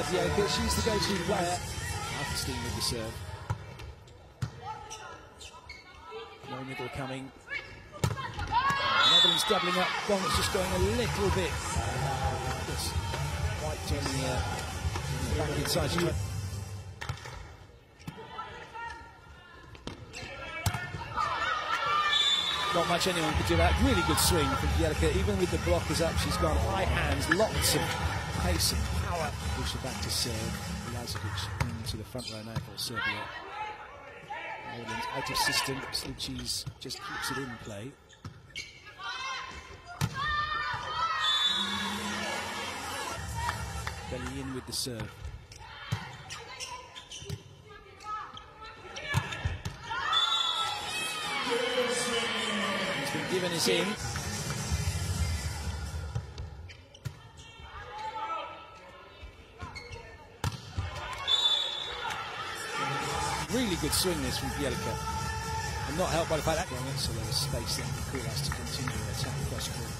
Ana Bjelica. She's the go-to player. Balkestein with the serve. No middle coming. Netherlands doubling up. Bong's just going a little bit. Just white turning uh, back inside. Not much anyone could do that. Really good swing from Bjelica. Even with the blockers up, she's gone high hands, lots of pace. Push her back to serve. Lazovic into the front row now for Serbia. Ireland out of system. Sloetjes just keeps it in play. Belly in with the serve. He's been given his in. Really good swing this from Bjelica. And not helped by the fact that going so there was space there for Kulas to continue the attack across court.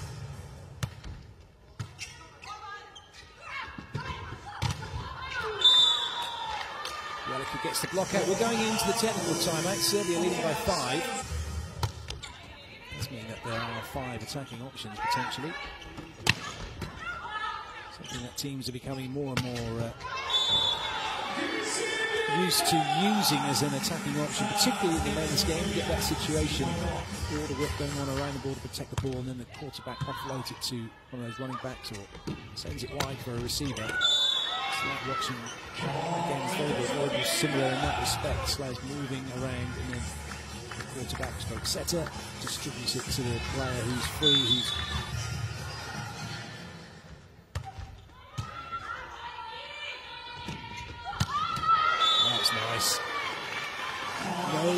Bjelica gets the block out. We're going into the technical timeout. Serbia leading by five. That's meaning that there are five attacking options potentially. Something that teams are becoming more and more uh, used to using as an attacking option, particularly in the men's game. You get that situation, all the work going on around the ball to protect the ball, and then the quarterback offloads it to one of those running backs or sends it wide for a receiver. It's like watching again volleyball. Volleyball similar in that respect. Slash moving around and then the quarterback stroke setter distributes it to the player who's free, who's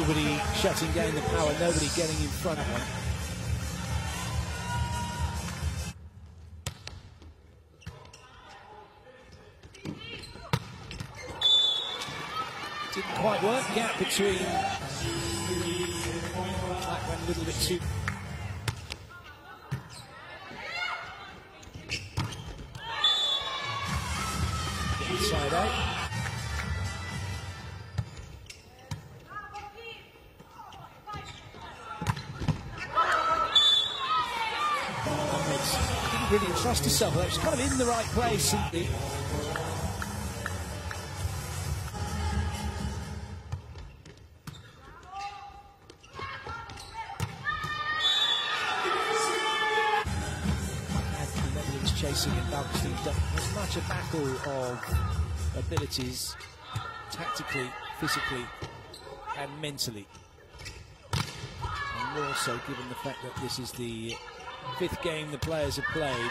Nobody shutting down the power, nobody getting in front of them. Didn't quite work. Gap between. That went a little bit too. Didn't really trust herself. She was kind of in the right place. Chasing and done as much a battle of abilities, tactically, physically, and mentally. And more so given the fact that this is the fifth game the players have played.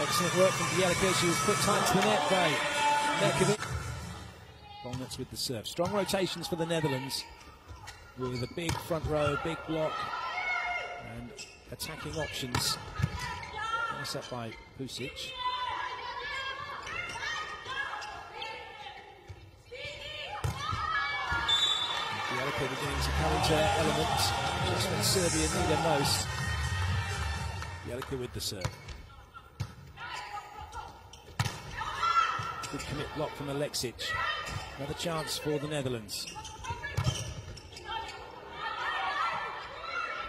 Excellent work from Bjelica. She was put tight to the net by Nekovic. Bongaerts with the serve. Strong rotations for the Netherlands with a big front row, big block, and attacking options. Nice up by Pusic. Bjelica beginning to come into that element just when Serbia need her most. Bjelica with the serve. Good commit block from Aleksic. Another chance for the Netherlands.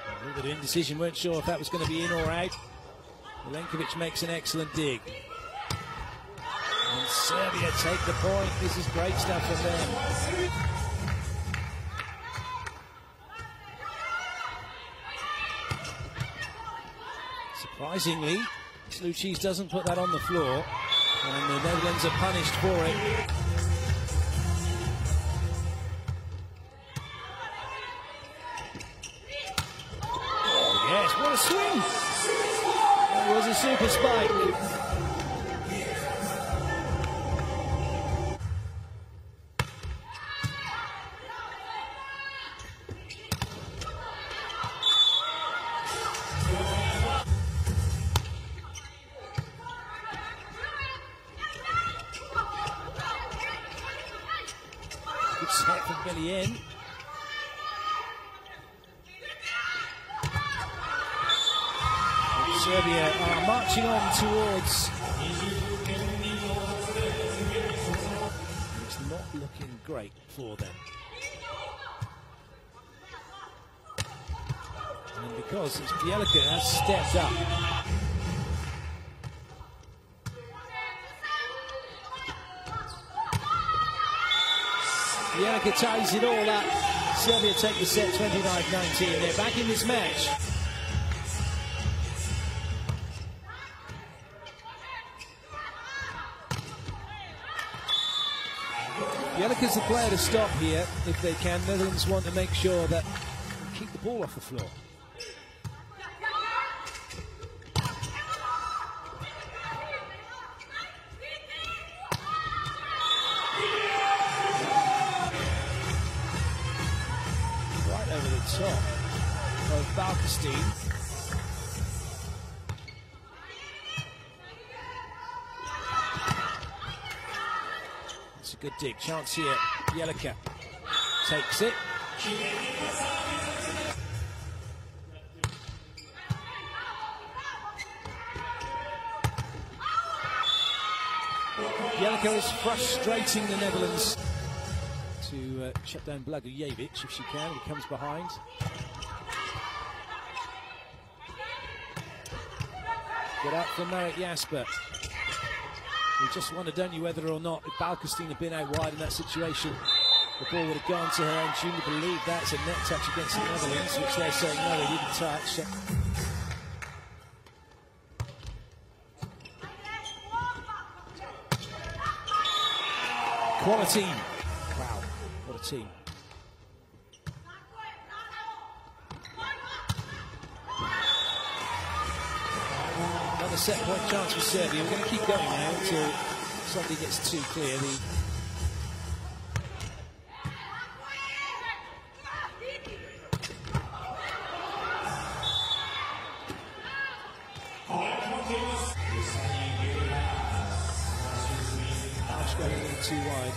A little bit of indecision, weren't sure if that was going to be in or out. Milenkovic makes an excellent dig. And Serbia take the point. This is great stuff from them. Surprisingly, Sloetjes doesn't put that on the floor, and the Netherlands are punished for it. A super spike. Good nearly in. Serbia are marching on towards. It's not looking great for them. And because it's Bjelica has stepped up. Bjelica ties it all up. Serbia take the set 29-19. They're back in this match. The player to stop here if they can. Netherlands want to make sure that they keep the ball off the floor. Right over the top of Balkestein. Good dig. Chance here. Bjelica takes it. Bjelica is frustrating the Netherlands to uh, shut down Blagojevic if she can. He comes behind. Good up for Marrit Jasper. We just wondered, don't you, whether or not if Balkestein had been out wide in that situation, the ball would have gone to her, and she would believe that's a net touch against the Netherlands, which they're saying no, they didn't touch. Quality. Wow, what a team. Another set point chance for Serbia. We're going to keep going now until somebody gets too clear. The too wide.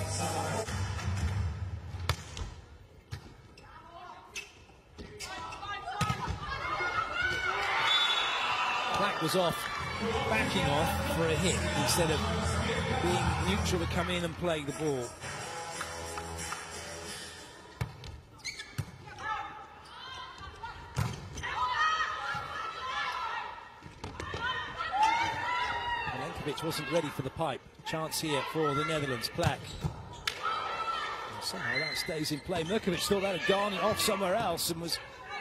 Black was off, backing off for a hit instead of being neutral to come in and play the ball. Milenkovic wasn't ready for the pipe. Chance here for the Netherlands. And somehow that stays in play. Mirkovic thought that had gone off somewhere else and was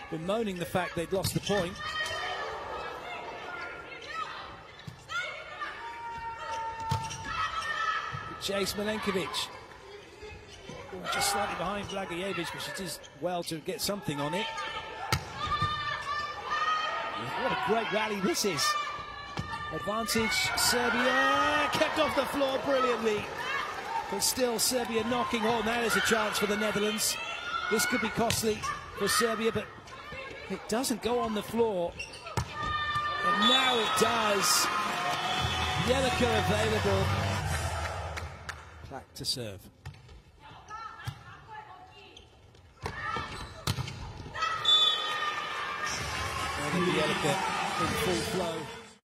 bemoaning the fact they'd lost the point. Chase Milenkovic. Just slightly behind Blagojevic, but she does well to get something on it. What a great rally this is. Advantage, Serbia kept off the floor brilliantly. But still, Serbia knocking on. There's a chance for the Netherlands. This could be costly for Serbia, but it doesn't go on the floor. And now it does. Bjelica available. Plak to serve. Bjelica in full flow.